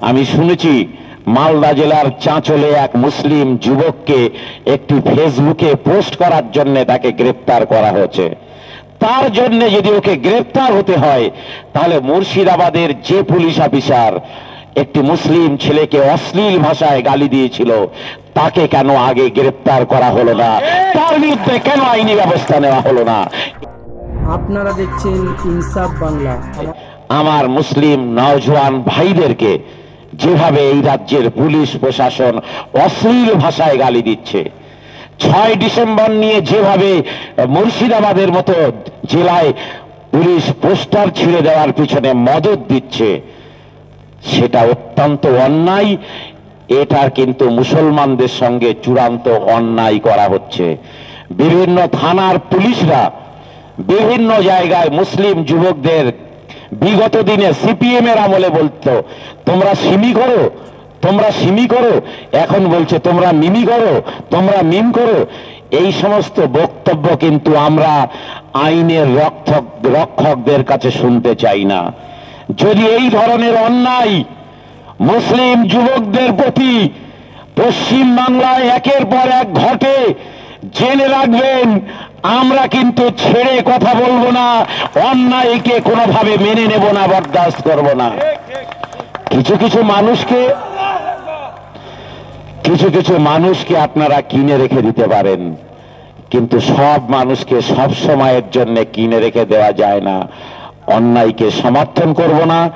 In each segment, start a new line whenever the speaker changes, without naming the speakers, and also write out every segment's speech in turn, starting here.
আমি শুনেছি মালদা জেলার চাঁচলে এক মুসলিম যুবককে একটি ফেসবুকে পোস্ট করার জন্য তাকে গ্রেপ্তার করা হয়েছে। তার জন্য যদি ওকে গ্রেপ্তার হতে হয় তাহলে মুর্শিদাবাদের যে পুলিশ অফিসার একটি মুসলিম ছেলেকে অশ্লীল ভাষায় গালি দিয়েছিল তাকে কেন আগে গ্রেপ্তার করা হলো না? তার বিরুদ্ধে কেন আইনি ব্যবস্থা নেওয়া হলো না?
আপনারা দেখছেন ইনসাফ বাংলা। আমার-
মুসলিম নওজোয়ান ভাইদেরকে যেভাবে এই রাজ্যের পুলিশ প্রশাসন অশ্লীল ভাষায় গালি দিচ্ছে। ছয় ডিসেম্বর নিয়ে যেভাবে মুর্শিদাবাদের মতো জেলায় পুলিশ পোস্টার ছিঁড়ে দেওয়ার পিছনে মদত দিচ্ছে, সেটা অত্যন্ত অন্যায়। এটার কিন্তু মুসলমানদের সঙ্গে চূড়ান্ত অন্যায় করা হচ্ছে। বিভিন্ন থানার পুলিশরা বিভিন্ন জায়গায় মুসলিম যুবকদের বিগত দিনে সিপিএম এর আমলে বলতো, তোমরা সিমি করো, তোমরা সিমি করো, এখন বলছে, তোমরা মিমি করো, তোমরা মিম করো। এই সমস্ত বক্তব্য কিন্তু আমরা আইনের রক্ষক, রক্ষকদের কাছে শুনতে চাই না। যদি এই ধরনের অন্যায় মুসলিম যুবকদের প্রতি পশ্চিম বাংলায় একের পর এক ঘটে, জেনে রাখবেন আমরা কিন্তু ছেড়ে কথা বলব না, অন্যায়কে কোনোভাবে মেনে নেব না, বরদাস্ত করব না। কিছু কিছু মানুষকে, কিছু কিছু মানুষকে আপনারা কিনে রেখে দিতে পারেন, কিন্তু সব মানুষকে সব সময়ের জন্য কিনে রেখে দেওয়া যায় না। অন্যায়কে সমর্থন করব না,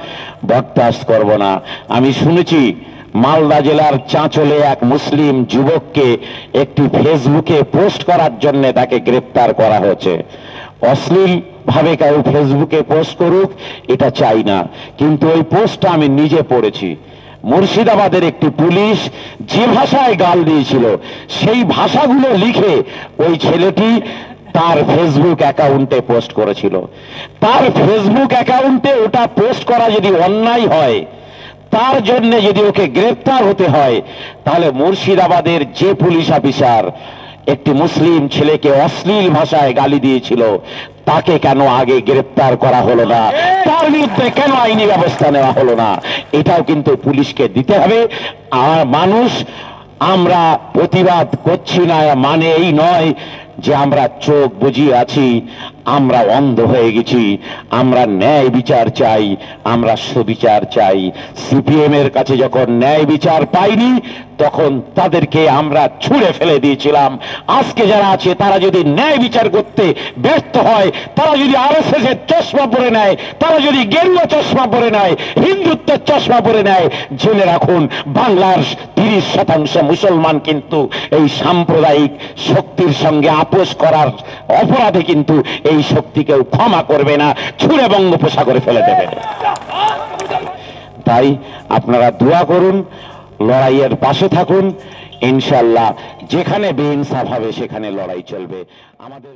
বরদাস্ত করব না। আমি শুনেছি মালদা জেলার চাঁচলে এক মুসলিম যুবককে একটি ফেসবুকে পোস্ট করার জন্য তাকে গ্রেপ্তার করা হয়েছে। অশ্লীল ভাবে কেউ ফেসবুকে পোস্ট করুক, এটা চাই না। কিন্তু ওই পোস্টটা আমি নিজে পড়েছি। মুর্শিদাবাদের একটি পুলিশ যে ভাষায় গাল দিয়েছিল, সেই ভাষাগুলো লিখে ওই ছেলেটি তার ফেসবুক অ্যাকাউন্টে পোস্ট করেছিল। তার ফেসবুক অ্যাকাউন্টে ওটা পোস্ট করা যদি অন্যায় হয় তার জন্য যদি ওকে গ্রেপ্তার হতে হয়, তাহলে মুর্শিদাবাদের যে পুলিশ অফিসার একটি মুসলিম ছেলেকে অশ্লীল ভাষায় গালি দিয়েছিল, তাকে কেন আগে গ্রেপ্তার করা হলো না? তার বিরুদ্ধে কেন আইনি ব্যবস্থা নেওয়া হলো না? এটাও কিন্তু পুলিশকে দিতে হবে। আর মানুষ, আমরা প্রতিবাদ করছি না মানে এই নয় যে আমরা চোখ বুঝিয়ে আছি, আমরা অন্ধ হয়ে গেছি, আমরা ন্যায় বিচার চাই, আমরা সুবিচার চাই। সিপিএম এর কাছে যখন ন্যায় বিচার পাইনি, তখন তাদেরকে আমরা ছুঁড়ে ফেলে দিয়েছিলাম। আজকে যারা আছে, তারা যদি ন্যায় বিচার করতে ব্যর্থ হয়, তারা যদি আর এস এস এর চশমা পরে নেয়, তারা যদি গেরুয়া চশমা পরে নেয়, হিন্দুত্বের চশমা পরে নেয়, জেনে রাখুন, বাংলার তিরিশ শতাংশ মুসলমান কিন্তু এই সাম্প্রদায়িক শক্তির সঙ্গে আপোষ করার অপরাধে কিন্তু এই শক্তি কেউ ক্ষমা করবে না, ছুঁড়ে বঙ্গোপসাগরে ফেলে দেবে। তাই আপনারা দোয়া করুন, লড়াইয়ের পাশে থাকুন ইনশাল্লাহ যেখানে বেইনসাফ হবে সেখানে লড়াই চলবে। আমাদের